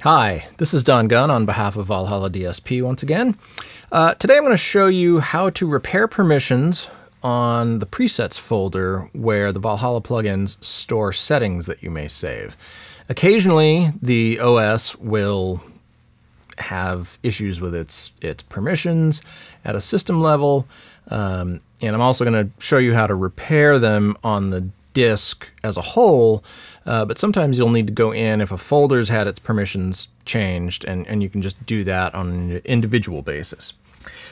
Hi, this is Don Gunn on behalf of Valhalla DSP once again. Uh, today I'm going to show you how to repair permissions on the presets folder where the Valhalla plugins store settings that you may save. Occasionally the OS will have issues with its, its permissions at a system level, um, and I'm also going to show you how to repair them on the disk as a whole, uh, but sometimes you'll need to go in if a folder's had its permissions changed, and, and you can just do that on an individual basis.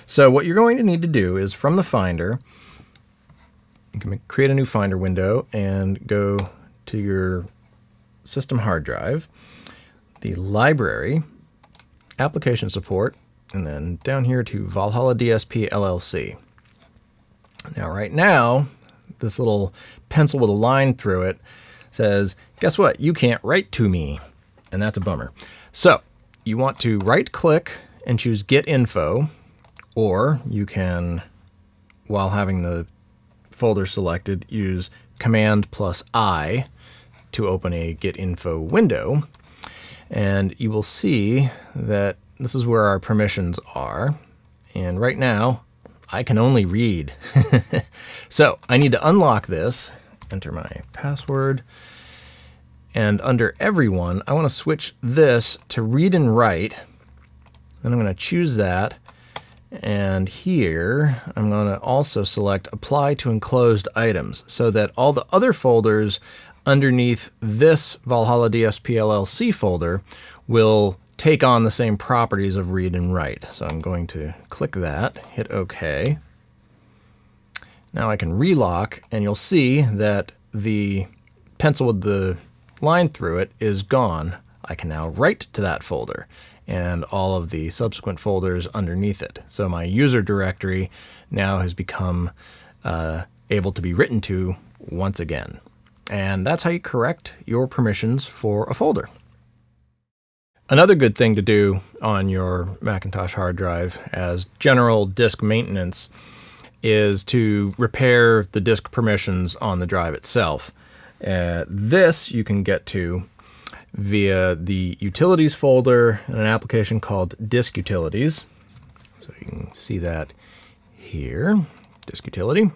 So what you're going to need to do is from the Finder, you can create a new Finder window and go to your system hard drive, the library, application support, and then down here to Valhalla DSP LLC. Now right now, this little pencil with a line through it says, guess what? You can't write to me. And that's a bummer. So you want to right click and choose get info, or you can, while having the folder selected, use command plus I to open a get info window. And you will see that this is where our permissions are. And right now, I can only read. so I need to unlock this, enter my password, and under everyone, I want to switch this to read and write. Then I'm going to choose that. And here, I'm going to also select apply to enclosed items so that all the other folders underneath this Valhalla DSP LLC folder will take on the same properties of read and write. So I'm going to click that, hit OK. Now I can relock and you'll see that the pencil with the line through it is gone. I can now write to that folder and all of the subsequent folders underneath it. So my user directory now has become uh, able to be written to once again. And that's how you correct your permissions for a folder. Another good thing to do on your Macintosh hard drive as general disk maintenance is to repair the disk permissions on the drive itself. Uh, this you can get to via the utilities folder in an application called disk utilities. So you can see that here, disk utility.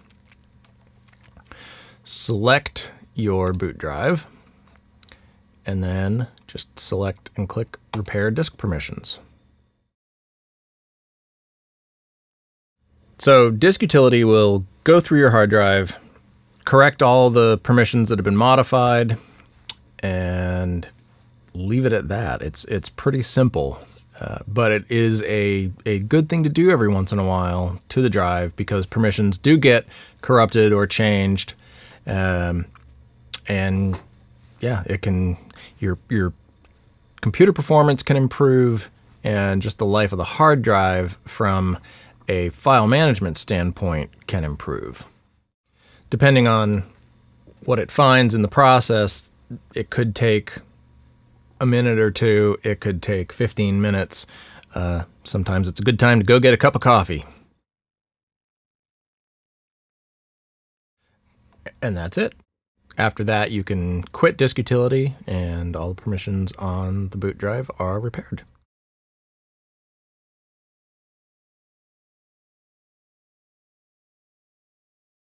Select your boot drive and then just select and click Repair Disk Permissions. So Disk Utility will go through your hard drive, correct all the permissions that have been modified, and leave it at that. It's it's pretty simple, uh, but it is a, a good thing to do every once in a while to the drive because permissions do get corrupted or changed. Um, and yeah, it can your your computer performance can improve and just the life of the hard drive from a file management standpoint can improve. Depending on what it finds in the process, it could take a minute or two, it could take 15 minutes. Uh, sometimes it's a good time to go get a cup of coffee. And that's it. After that, you can quit disk utility and all the permissions on the boot drive are repaired.